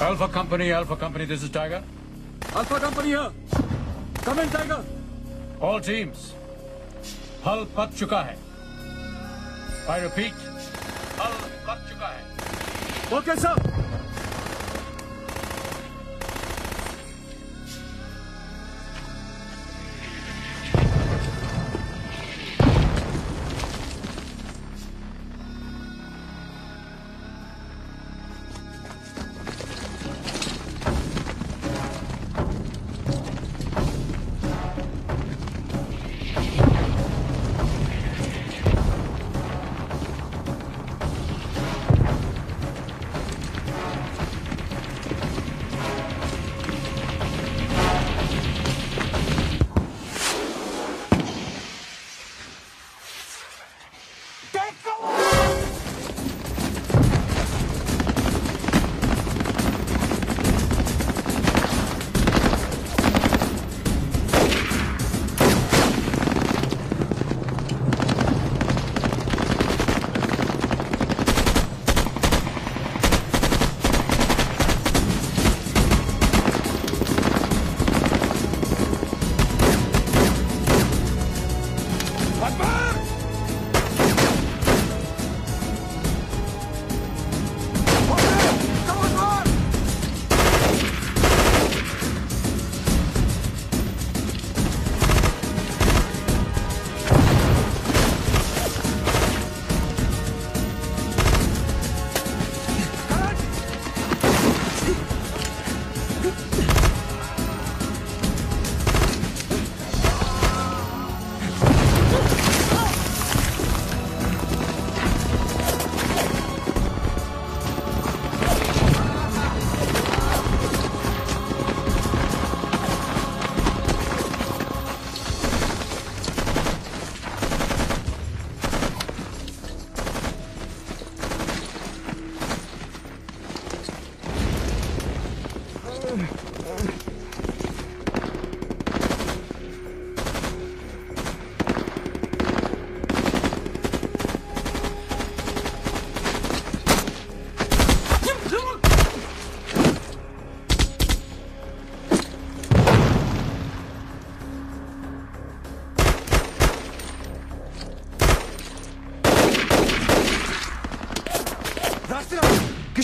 Alpha Company, Alpha Company, this is Tiger. Alpha Company here. Come in, Tiger. All teams. हल पक चुका है I repeat, हल पक चुका है Okay, sir.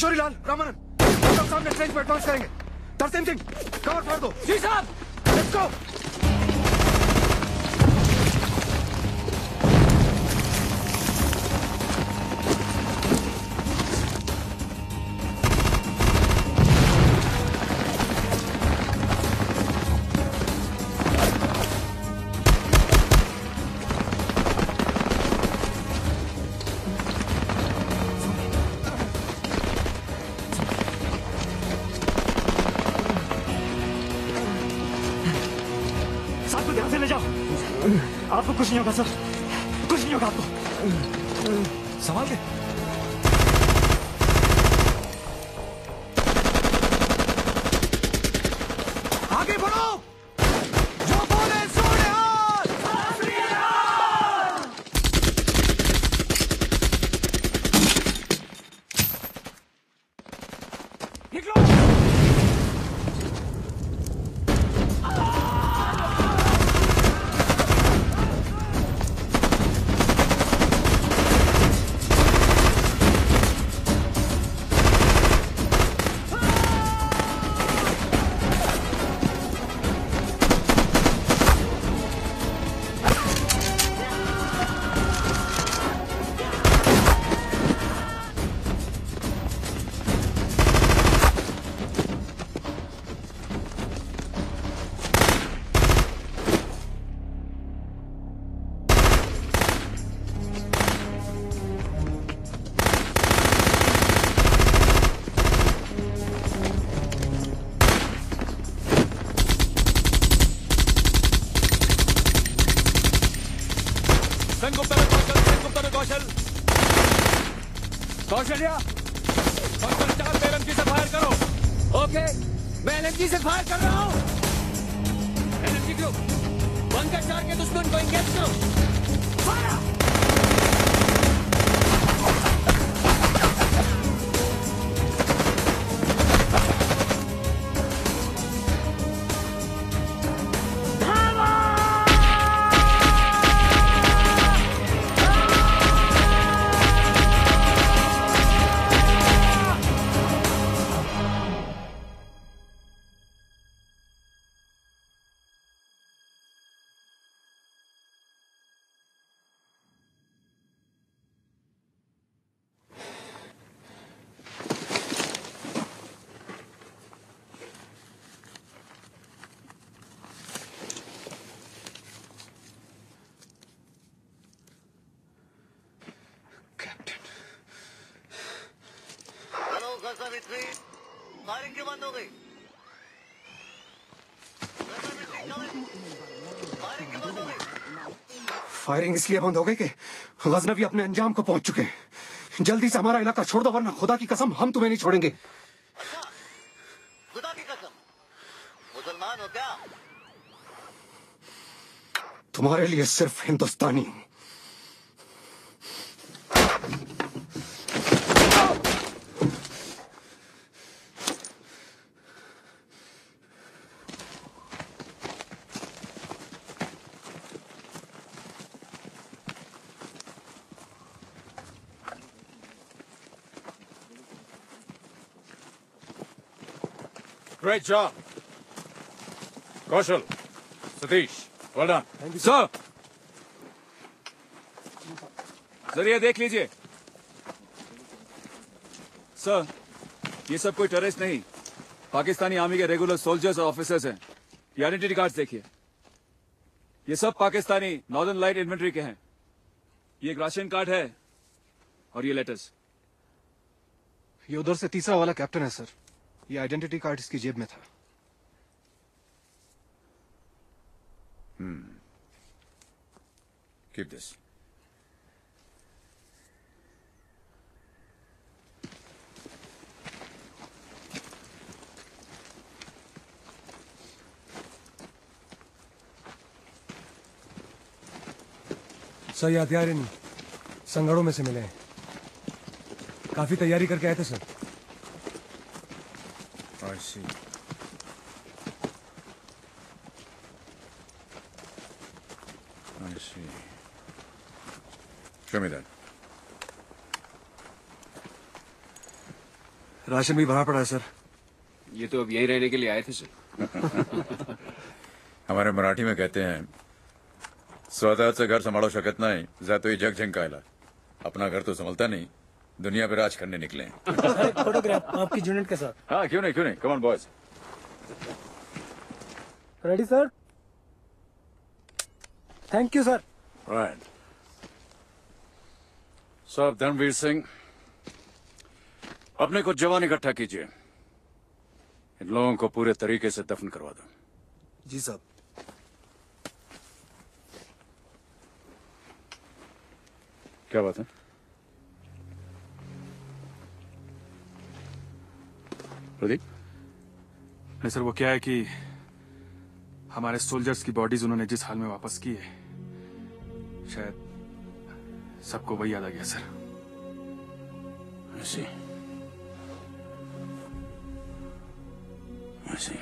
किशोरी लाल रामानंद सामने ट्रेन पर एडवांस करेंगे। तरसेम सिंह कवर कर दो। जी साहब। लेट्स गो आपको कुछ नहीं होगा सर कुछ नहीं होगा आपको संभाल के आगे बढ़ो सेनगुप्ता कौशल। कौशल कौशल्या से फायर करो। ओके, मैं से फायर कर रहा हूँ। एलएमजी ग्रुप चार के दुश्मन को फायरिंग फायरिंग क्यों बंद हो गई। फायरिंग इसलिए बंद हो गई कि गजनवी अपने अंजाम को पहुँच चुके हैं। जल्दी से हमारा इलाका छोड़ दो वरना खुदा की कसम हम तुम्हें नहीं छोड़ेंगे। अच्छा खुदा की कसम। मुसलमान हो क्या? तुम्हारे लिए सिर्फ़ हिंदुस्तानी हूँ। Great job. Kaushal, Satish, well done. Sir sir ये देख लीजिए। सर ये सब कोई टेररिस्ट नहीं। पाकिस्तानी आर्मी के रेगुलर सोल्जर्स और ऑफिसर्स हैं। ये आइडेंटिटी कार्ड देखिए। ये सब पाकिस्तानी नॉर्दर्न लाइट इन्वेंट्री के हैं। ये एक राशन कार्ड है और ये लेटर्स ये उधर से तीसरा वाला कैप्टन है सर ये आइडेंटिटी कार्ड इसकी जेब में था। Keep this. सर ये हथियार इन संगड़ों में से मिले हैं। काफ़ी तैयारी करके आए थे sir. I see. I see. Show me that. Ration भी भरा पड़ा है सर ये तो अब यही रहने के लिए आए थे सर हमारे मराठी में कहते हैं स्वतःचं घर सांभाळू शकत नाही जातोय जग झंकायला अपना घर तो संभलता नहीं दुनिया पे राज करने निकले फोटोग्राफ आपकी यूनिट के साथ। हाँ क्यों नहीं क्यों नहीं? Come on boys ready sir thank you sir right साहब धर्मवीर सिंह अपने कुछ जवान इकट्ठा कीजिए। इन लोगों को पूरे तरीके से दफन करवा दो। जी साहब क्या बात है? प्रदीप? नहीं सर वो क्या है कि हमारे सोल्जर्स की बॉडीज उन्होंने जिस हाल में वापस की है शायद सबको वही याद आ गया सर। ऐसी ऐसी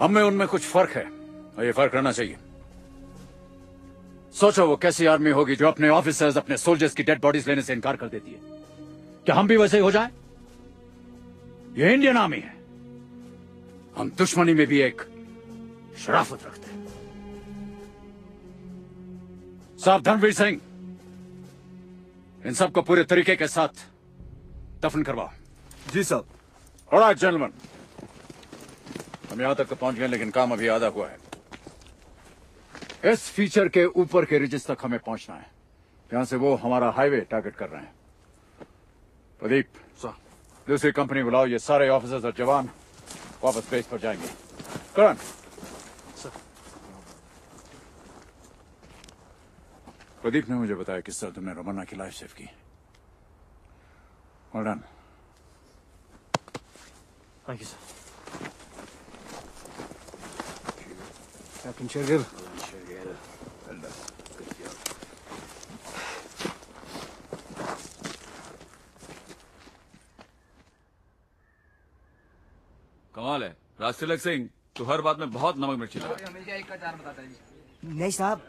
हम में उनमें कुछ फ़र्क है और ये फ़र्क रहना चाहिए। सोचो वो कैसी आर्मी होगी जो अपने ऑफिसर्स अपने सोल्जर्स की डेड बॉडीज लेने से इनकार कर देती है। क्या हम भी वैसे ही हो जाए? ये इंडियन आर्मी है। हम दुश्मनी में भी एक शराफत रखते हैं। साहब धनवीर सिंह इन सबको पूरे तरीके के साथ दफन करवाओ। जी साहब और आज जेंटलमैन हम यहाँ तक तो पहुँच गए लेकिन काम अभी आधा हुआ है। इस फीचर के ऊपर के रिजिस तक हमें पहुँचना है। यहाँ से वो हमारा हाईवे टारगेट कर रहे हैं। प्रदीप सर। दूसरी कंपनी बुलाओ ये सारे ऑफिसर्स और जवान वापस बेस पर जाएँगे। करण। प्रदीप ने मुझे बताया किस तरह तुमने रमन्ना की लाइफ सेव की। Well done. Thank you sir captain Shergill है सिंह तो हर बात में बहुत नमक मिर्ची लगा। नहीं साहब